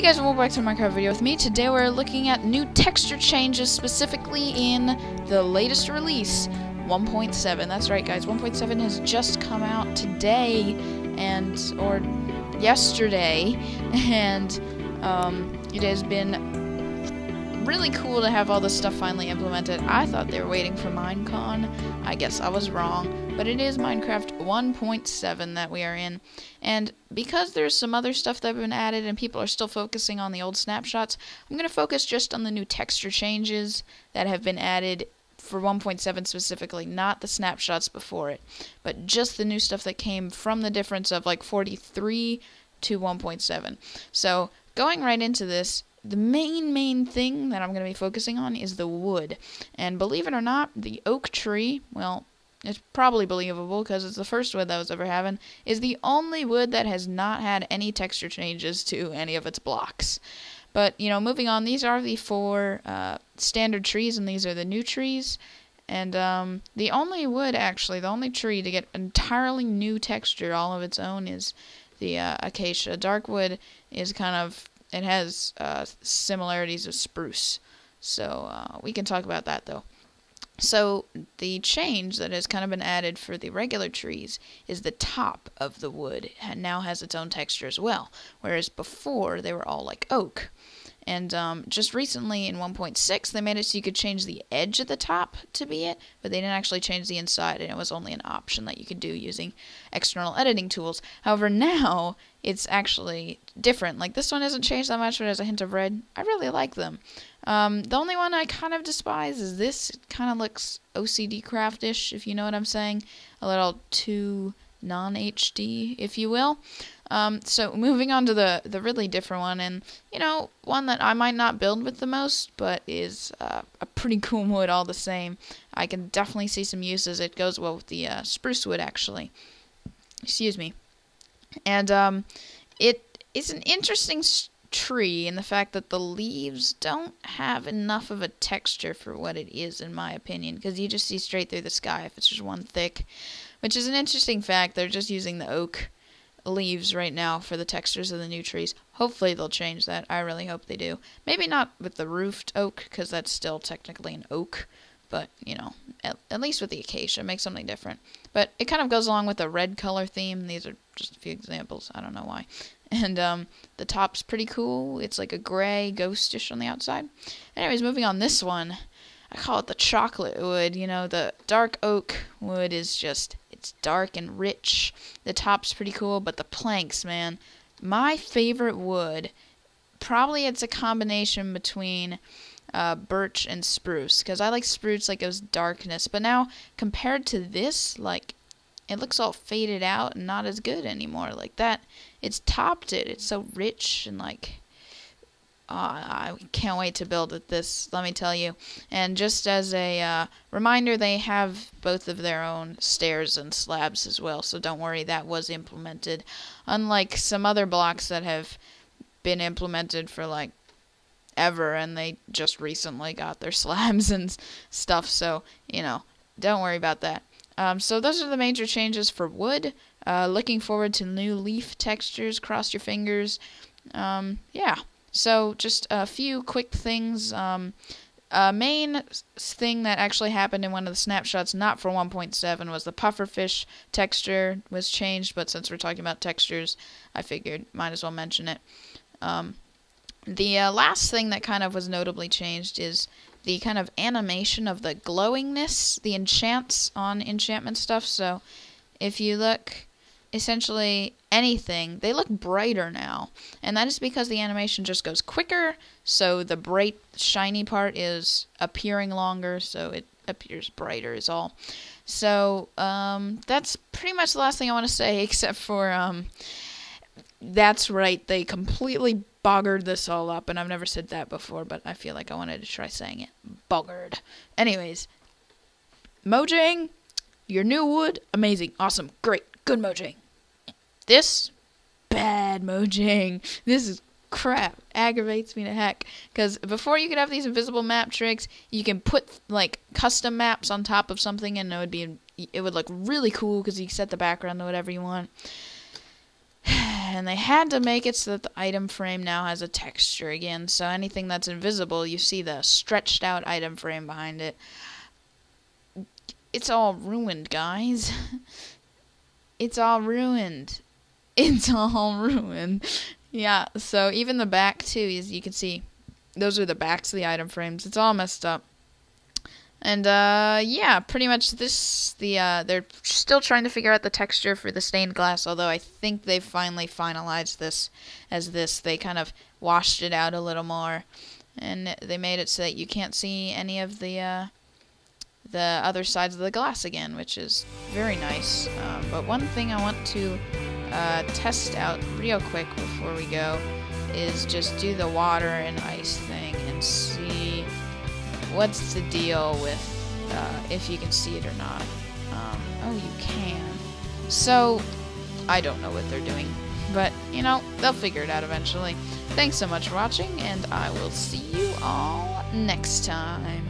Hey guys, welcome back to a Minecraft video with me. Today we're looking at new texture changes, specifically in the latest release, 1.7. That's right, guys. 1.7 has just come out today, and or yesterday, and um, it has been really cool to have all this stuff finally implemented. I thought they were waiting for Minecon. I guess I was wrong, but it is Minecraft 1.7 that we are in. And because there's some other stuff that have been added and people are still focusing on the old snapshots, I'm going to focus just on the new texture changes that have been added for 1.7 specifically, not the snapshots before it, but just the new stuff that came from the difference of like 43 to 1.7. So, going right into this, the main main thing that I'm going to be focusing on is the wood. And believe it or not, the oak tree, well, it's probably believable because it's the first wood that was ever having, is the only wood that has not had any texture changes to any of its blocks. But, you know, moving on, these are the four uh, standard trees, and these are the new trees. And um, the only wood, actually, the only tree to get entirely new texture all of its own is the uh, acacia. Darkwood is kind of it has uh, similarities of spruce. So uh, we can talk about that though. So the change that has kind of been added for the regular trees is the top of the wood now has its own texture as well, whereas before they were all like oak. And um, just recently in 1.6, they made it so you could change the edge at the top to be it, but they didn't actually change the inside, and it was only an option that you could do using external editing tools. However, now it's actually different. Like this one hasn't changed that much, but it has a hint of red. I really like them. Um, the only one I kind of despise is this. It kind of looks OCD craftish, if you know what I'm saying. A little too non-HD, if you will. Um, so moving on to the the really different one, and you know one that I might not build with the most, but is uh, a pretty cool wood all the same. I can definitely see some uses. It goes well with the uh, spruce wood actually. Excuse me, and um, it is an interesting tree in the fact that the leaves don't have enough of a texture for what it is, in my opinion, because you just see straight through the sky if it's just one thick, which is an interesting fact. They're just using the oak leaves right now for the textures of the new trees. Hopefully they'll change that. I really hope they do. Maybe not with the roofed oak because that's still technically an oak, but you know, at, at, least with the acacia, make something different. But it kind of goes along with the red color theme. These are just a few examples. I don't know why. And um, the top's pretty cool. It's like a gray, ghostish on the outside. Anyways, moving on. This one, I call it the chocolate wood. You know, the dark oak wood is just it's dark and rich. The top's pretty cool, but the planks, man. My favorite wood, probably it's a combination between uh, birch and spruce, because I like spruce like it was darkness. But now, compared to this, like, it looks all faded out and not as good anymore. Like that, it's topped it. It's so rich and like uh, I can't wait to build it this, let me tell you. And just as a uh, reminder, they have both of their own stairs and slabs as well, so don't worry, that was implemented. Unlike some other blocks that have been implemented for like ever, and they just recently got their slabs and stuff, so, you know, don't worry about that. Um, so those are the major changes for wood. Uh, looking forward to new leaf textures, cross your fingers. Um, yeah. So, just a few quick things. Um, a main thing that actually happened in one of the snapshots, not for 1.7, was the pufferfish texture was changed. But since we're talking about textures, I figured might as well mention it. Um, the uh, last thing that kind of was notably changed is the kind of animation of the glowingness, the enchants on enchantment stuff. So, if you look essentially anything, they look brighter now. And that is because the animation just goes quicker, so the bright, shiny part is appearing longer, so it appears brighter, is all. So, um, that's pretty much the last thing I want to say, except for, um, that's right, they completely boggered this all up, and I've never said that before, but I feel like I wanted to try saying it. Boggered. Anyways, Mojang, your new wood, amazing, awesome, great, good Mojang. This, bad Mojang. This is crap. Aggravates me to heck. Because before you could have these invisible map tricks, you can put like custom maps on top of something, and it would be it would look really cool because you set the background to whatever you want. and they had to make it so that the item frame now has a texture again. So anything that's invisible, you see the stretched out item frame behind it. It's all ruined, guys. it's all ruined. It's all ruined. Yeah, so even the back too, as you can see, those are the backs of the item frames. It's all messed up. And uh, yeah, pretty much this the uh, they're still trying to figure out the texture for the stained glass. Although I think they finally finalized this as this. They kind of washed it out a little more, and they made it so that you can't see any of the uh, the other sides of the glass again, which is very nice. Um, but one thing I want to uh, test out real quick before we go is just do the water and ice thing and see what's the deal with uh, if you can see it or not. Um, oh, you can. So, I don't know what they're doing, but, you know, they'll figure it out eventually. Thanks so much for watching, and I will see you all next time.